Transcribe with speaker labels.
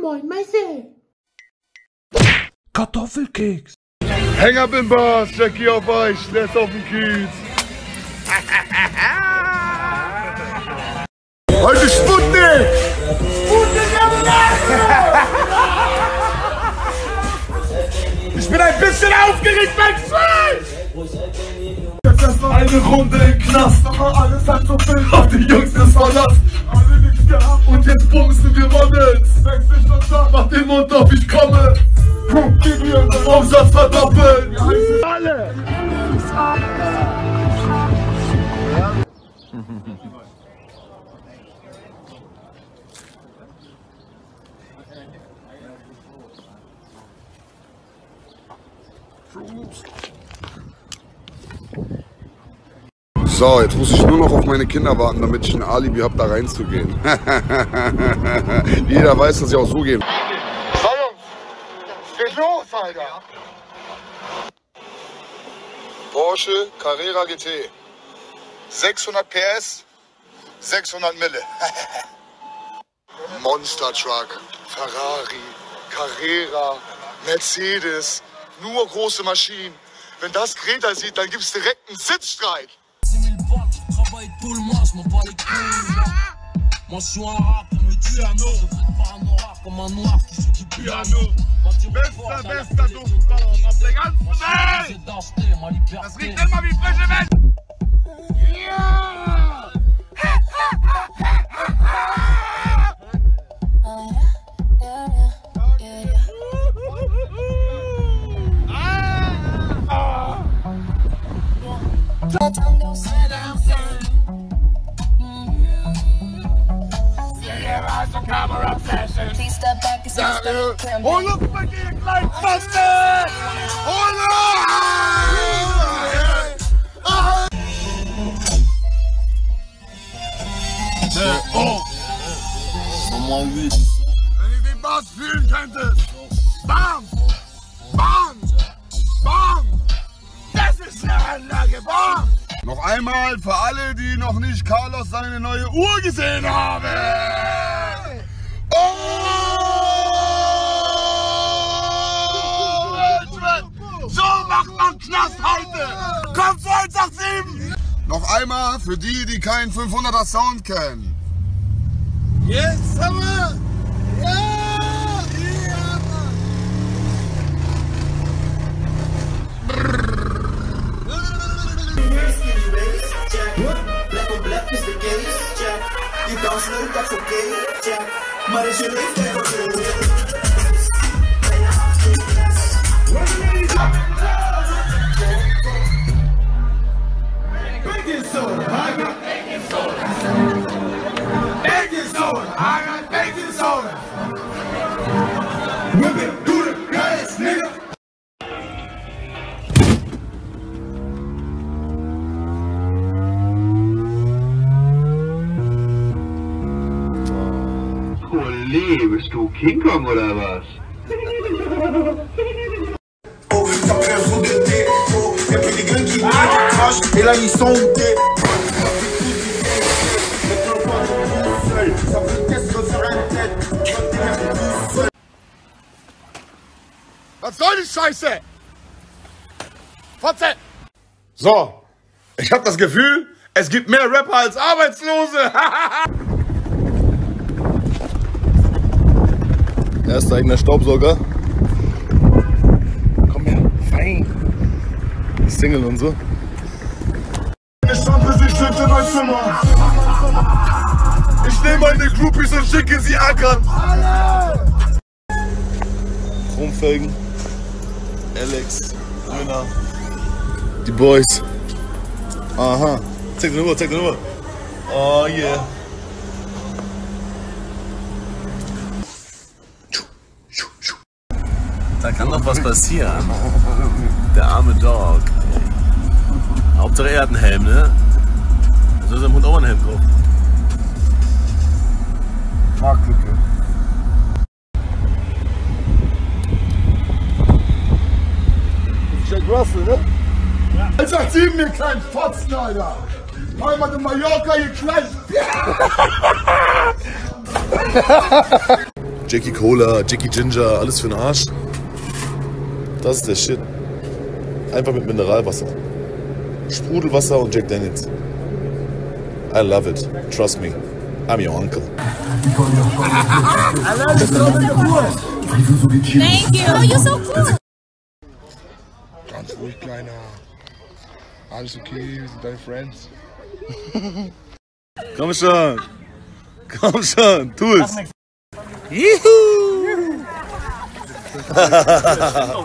Speaker 1: Moin Marcel.
Speaker 2: Kartoffelkeks.
Speaker 3: Häng ab im Bars, Jackie auf euch, lässt auf den Kiez. Heute Sputnik! Ich bin ein bisschen aufgeregt, mein Schwein! Eine Runde im Knast, aber alles hat so viel. Hab die Jungs das verlassen, alle nichts gehabt und jetzt bumsen wir Models. Wechsel schon da, mach den Mund auf, ich komme. Puh, Gib mir Umsatz verdoppeln. Heißen alle. So, jetzt muss ich nur noch auf meine Kinder warten, damit ich ein Alibi habe, da reinzugehen. Jeder weiß, dass ich auch so gehe. So, Jungs, geht los, Alter. Porsche Carrera GT. 600 PS, 600 Mille. Monster Truck, Ferrari, Carrera, Mercedes, nur große Maschinen. Wenn das Greta sieht, dann gibt's direkt einen Sitzstreit.
Speaker 4: pas être cool, moi je m'en bats les couilles. Moi, je suis un rap, on me tue un autre. Je pas un noir comme un noir qui se dit piano. Baisse
Speaker 3: ta,
Speaker 4: baisse ta donc, on
Speaker 3: en plégale, fondé Ça tellement vite,
Speaker 5: je vais. Back.
Speaker 3: hol uns mal gegen Gleitpfosten! Hol uns!
Speaker 4: Nummer 8.
Speaker 3: Wenn ihr den Bass fühlen könntet! Bam! Bam! Bam! Das ist eine Anlage! Bam! Noch einmal für alle, die noch nicht Carlos seine neue Uhr gesehen haben! Einmal für die, die keinen 500er Sound kennen. Jetzt haben wir! Ja! Ja, Mann!
Speaker 6: Black on black is the case, check. Je dans
Speaker 3: soda, I got baking soda. Baking soda, I got baking soda. Whip it, do the greatest, nigga.
Speaker 7: Kollege, bist du King Kong oder was?
Speaker 6: et là ils sont où t'es?
Speaker 3: Was soll die Scheiße? Fotze! So, ich habe das Gefühl, es gibt mehr Rapper als Arbeitslose.
Speaker 8: Erster eigener Staubsauger. Komm her, fein. Single und so.
Speaker 3: Ich stampfe sie schön in mein Zimmer. Ich nehme meine Groupies und schicke sie ackern.
Speaker 8: Chromfelgen. Alex. Grüner. Die Boys. Aha. Zeig den Uhr, zeig den Uhr. Oh yeah.
Speaker 2: Da kann doch was passieren. Der arme Dog. Hauptsache er hat einen Helm, ne? Soll seinem Hund auch einen Helm kaufen.
Speaker 3: Marktlücke. Jack Russell, ne? Ja. 187, mir kleinen Fotzen, Alter. Heimat in Mallorca, ihr Kleinen.
Speaker 8: Jackie Cola, Jackie Ginger, alles für den Arsch. Das ist der Shit. Einfach mit Mineralwasser. Sprudelwasser und Jack Daniels. I love it. Trust me. I'm your uncle.
Speaker 5: Thank you. Oh, you're so cool.
Speaker 3: Ganz ruhig, Kleiner. Alles okay, wir sind deine Friends.
Speaker 8: Komm schon. Komm schon, tu es. Juhu.
Speaker 9: Oh,